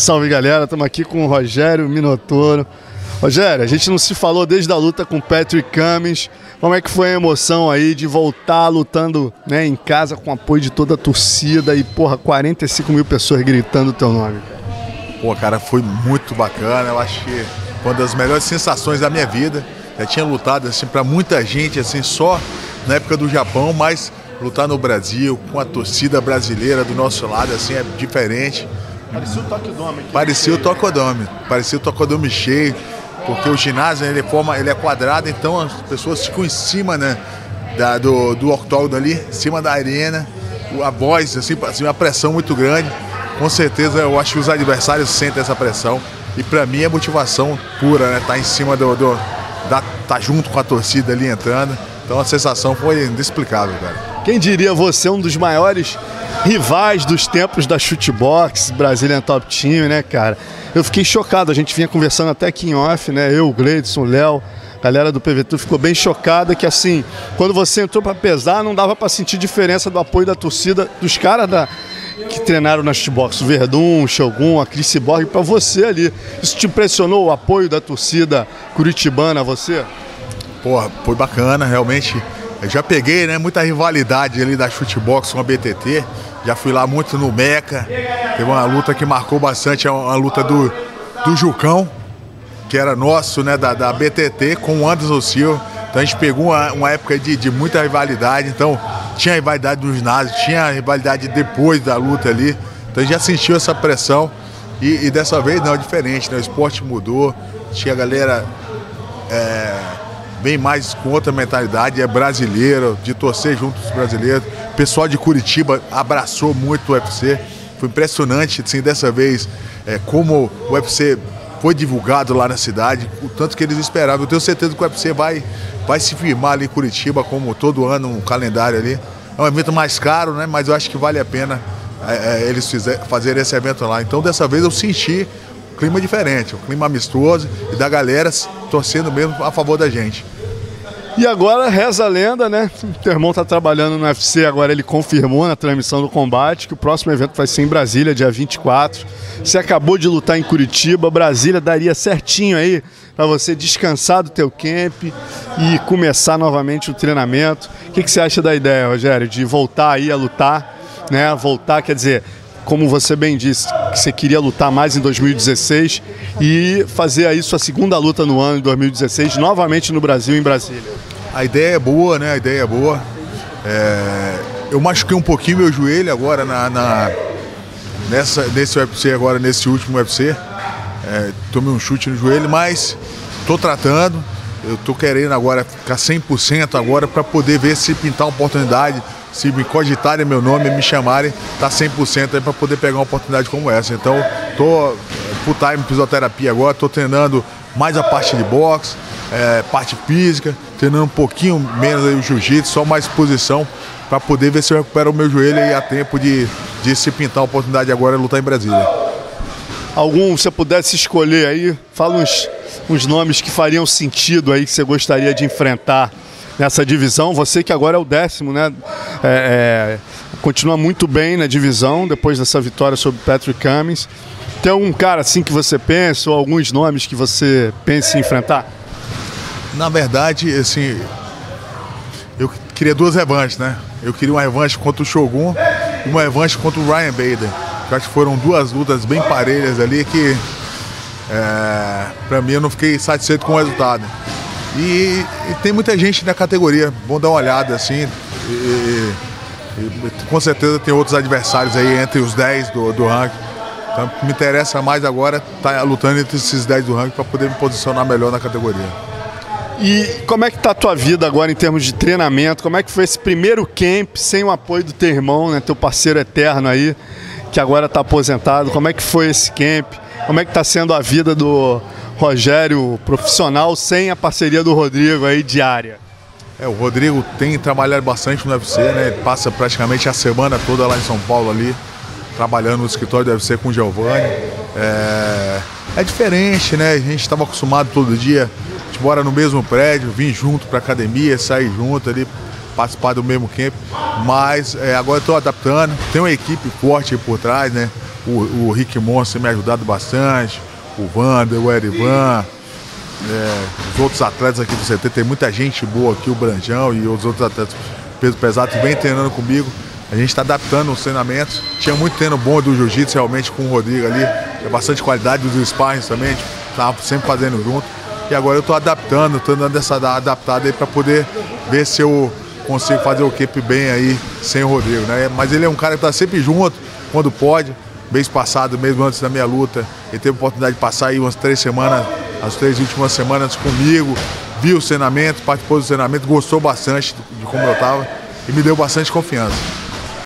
Salve galera, estamos aqui com o Rogério Minotoro. Rogério, a gente não se falou desde a luta com Patrick Cummins. Como é que foi a emoção aí de voltar lutando né, em casa com apoio de toda a torcida e, porra, 45 mil pessoas gritando o teu nome? Pô, cara, foi muito bacana. Eu acho que uma das melhores sensações da minha vida. Já tinha lutado assim para muita gente assim só na época do Japão, mas lutar no Brasil com a torcida brasileira do nosso lado assim é diferente. Parecia o Tokidome. Parecia o Tocodome, parecia o Tocodome cheio, porque o ginásio ele, forma, ele é quadrado, então as pessoas ficam em cima né, da, do, do octógono ali, em cima da arena, a voz, assim, assim, uma pressão muito grande. Com certeza eu acho que os adversários sentem essa pressão. E para mim é motivação pura, né? Tá em cima do, do da, tá junto com a torcida ali entrando. Então a sensação foi inexplicável, cara. Quem diria você um dos maiores rivais dos tempos da shootbox, Brazilian Top Team, né, cara? Eu fiquei chocado, a gente vinha conversando até aqui em off, né? Eu, o Gleidson, o Léo, a galera do PVT ficou bem chocada que assim, quando você entrou para pesar, não dava para sentir diferença do apoio da torcida dos caras da que treinaram na shootbox, o Verdun, o Shogun, a Chris Borg, para você ali. Isso te impressionou o apoio da torcida curitibana a você? Porra, foi bacana, realmente. Eu já peguei, né, muita rivalidade ali da shootbox com a BTT. Já fui lá muito no Meca. Teve uma luta que marcou bastante, a, a luta do, do Jucão, que era nosso, né, da, da BTT, com o Anderson Silva. Então a gente pegou uma, uma época de, de, muita rivalidade. Então tinha rivalidade no ginásio, tinha rivalidade depois da luta ali. Então a gente já sentiu essa pressão. E, e dessa vez não, é diferente, né? O esporte mudou, tinha a galera é, bem mais com outra mentalidade, é brasileiro, de torcer junto os brasileiros. O pessoal de Curitiba abraçou muito o UFC. Foi impressionante, assim, dessa vez, é, como o UFC foi divulgado lá na cidade, o tanto que eles esperavam. Eu tenho certeza que o UFC vai, vai se firmar ali em Curitiba, como todo ano, um calendário ali. É um evento mais caro, né? Mas eu acho que vale a pena é, é, eles fazerem esse evento lá. Então, dessa vez, eu senti um clima diferente, um clima amistoso e da galera torcendo mesmo a favor da gente. E agora reza a lenda, né? O teu irmão tá trabalhando no UFC, agora ele confirmou na transmissão do combate que o próximo evento vai ser em Brasília, dia 24. Você acabou de lutar em Curitiba, Brasília daria certinho aí para você descansar do teu camp e começar novamente o treinamento. O que, que você acha da ideia, Rogério, de voltar aí a lutar, né? Voltar, quer dizer, como você bem disse, que você queria lutar mais em 2016 e fazer aí sua segunda luta no ano de 2016, novamente no Brasil, em Brasília. A ideia é boa, né? A ideia é boa. É... Eu machuquei um pouquinho meu joelho agora na, na... Nessa, nesse UFC agora, nesse último UFC. É, tomei um chute no joelho, mas estou tratando. Eu estou querendo agora ficar 100% agora para poder ver se pintar uma oportunidade se me cogitarem meu nome, me chamarem, tá 100% aí para poder pegar uma oportunidade como essa. Então, tô full time fisioterapia agora, tô treinando mais a parte de boxe, é, parte física, treinando um pouquinho menos aí o jiu-jitsu, só mais posição para poder ver se eu recupero o meu joelho e a tempo de, de se pintar a oportunidade agora lutar em Brasília. Algum, se você pudesse escolher aí, fala uns, uns nomes que fariam sentido aí que você gostaria de enfrentar nessa divisão. Você que agora é o décimo, né? É, é, continua muito bem na divisão depois dessa vitória sobre Patrick Cummins. Tem algum cara assim que você pensa ou alguns nomes que você pensa em enfrentar? Na verdade, assim, eu queria duas revanches, né? Eu queria uma revanche contra o Shogun e uma revanche contra o Ryan Bader. Acho que foram duas lutas bem parelhas ali que, é, para mim, eu não fiquei satisfeito com o resultado. E, e, tem muita gente na categoria, vão dar uma olhada assim. E, e, com certeza tem outros adversários aí entre os 10 do, do ranking. Então me interessa mais agora estar tá lutando entre esses 10 do ranking para poder me posicionar melhor na categoria. E como é que tá a tua vida agora em termos de treinamento? Como é que foi esse primeiro camp sem o apoio do teu irmão, né, teu parceiro eterno aí, que agora está aposentado? Como é que foi esse camp? Como é que está sendo a vida do, Rogério profissional sem a parceria do Rodrigo aí diária? É, o Rodrigo tem trabalhado bastante no UFC, né? Ele passa praticamente a semana toda lá em São Paulo ali, trabalhando no escritório do UFC com o Giovanni. É, é diferente, né? A gente estava acostumado todo dia, a gente mora no mesmo prédio, vir junto para academia, sair junto ali, participar do mesmo camp. Mas é, agora estou adaptando, tem uma equipe forte por trás, né? o, o Rick Monster me ajudado bastante, o Vander, o Erivan, é, os outros atletas aqui do CT, tem muita gente boa aqui, o Branjão e os outros atletas peso pesado vem treinando comigo. A gente está adaptando os treinamentos. Tinha muito treino bom do jiu-jitsu realmente com o Rodrigo ali. Tinha bastante qualidade dos sparring também, estava sempre fazendo junto. E agora eu estou adaptando, estou dando essa adaptada aí para poder ver se eu consigo fazer o keep bem aí sem o Rodrigo, né? Mas ele é um cara que está sempre junto, quando pode. Mês passado, mesmo antes da minha luta, ele teve a oportunidade de passar aí umas três semanas, as três últimas semanas comigo, viu o treinamento, participou do treinamento, gostou bastante de como eu estava e me deu bastante confiança.